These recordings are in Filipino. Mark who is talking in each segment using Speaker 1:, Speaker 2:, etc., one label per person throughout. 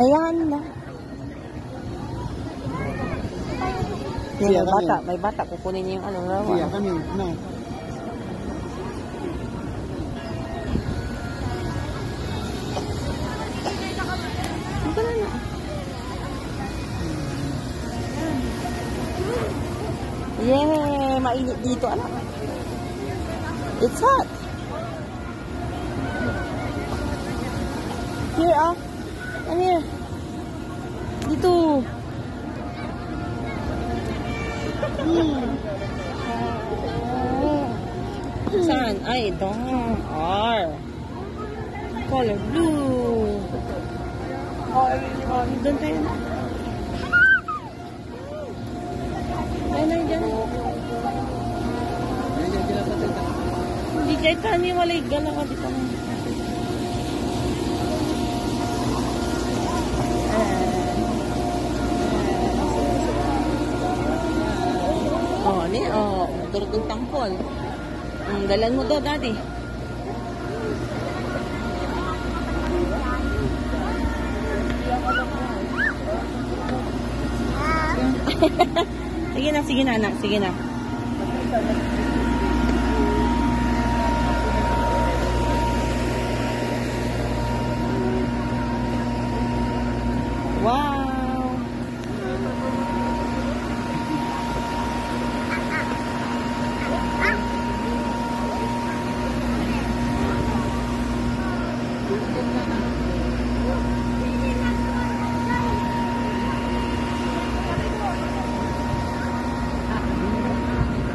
Speaker 1: Ayan
Speaker 2: Siya,
Speaker 1: may bata, may bata. Kukunin niya yung ano,
Speaker 2: Iya
Speaker 1: lawan.
Speaker 2: kami. Na.
Speaker 1: Yay! Mainit dito, anak. It's hot. Here, ah. Come here. Dito. Hmm. Saan? Ay, ito. R. Color blue. R. R. Doon tayo na. Ay, na dyan.
Speaker 2: Yan sila pa tayo.
Speaker 1: Hindi kayo tani walay gala ka dito. Turutong tampol. Ang dalan mo to, daddy. sige na, sige na, anak. Sige na. Wow!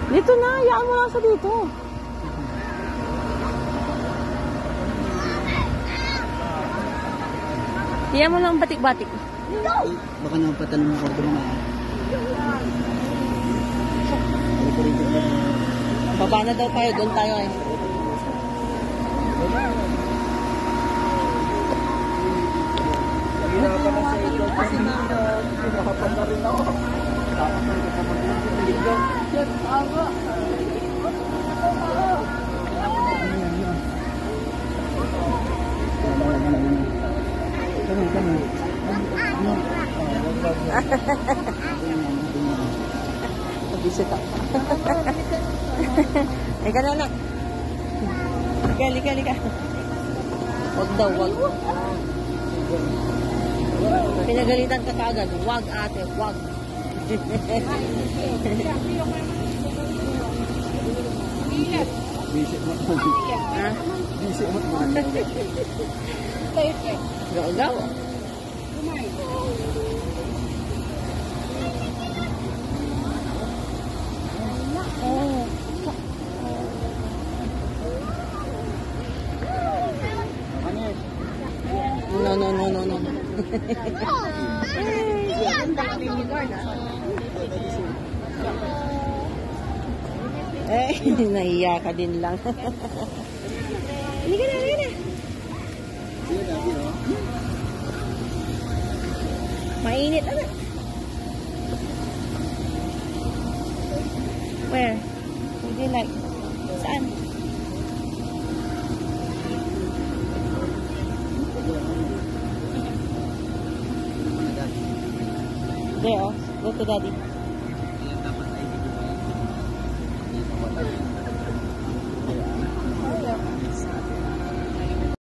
Speaker 1: Dito na, hayaan mo lang sa dito. Hayaan mo lang batik-batik.
Speaker 2: Baka naman patanong mo ko ito na.
Speaker 1: Baba na daw tayo, doon tayo eh.
Speaker 2: Hinapan na sa ito kasi hinapan na rin ako. Tapos na ito pa mag-ibig. Kami, kami.
Speaker 1: Pag-visit ako. Ay, na anak. Lika, lika, lika. Wag daw, wag. Pinagalitan ka kaagad. Wag ate, wag. Ha?
Speaker 2: Visit mo.
Speaker 1: Gaw, gaw. No, no, no, no, no. Eh, nahiya ka din lang. Halika na, halika na. Mainit ano? Where? Would you like? Saan? There, oh. Go to daddy.